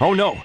Oh no!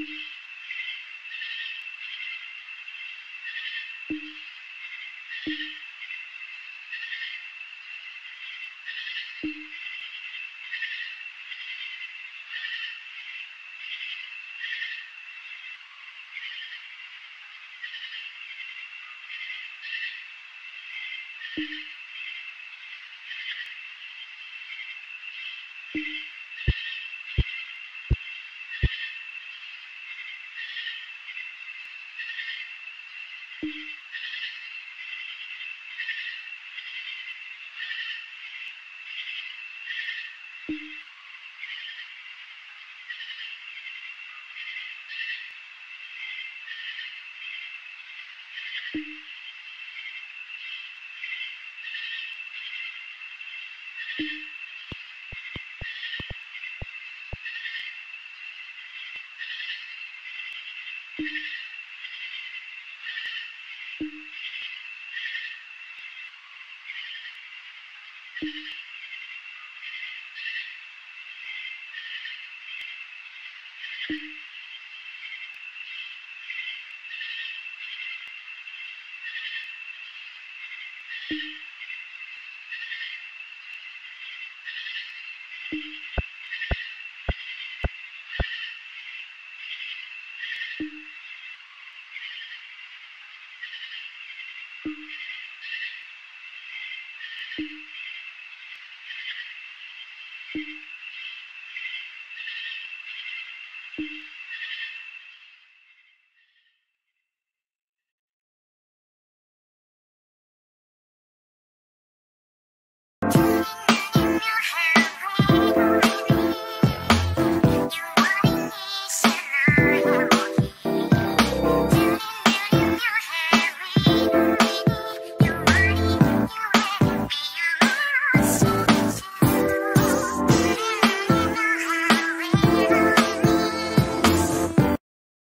you you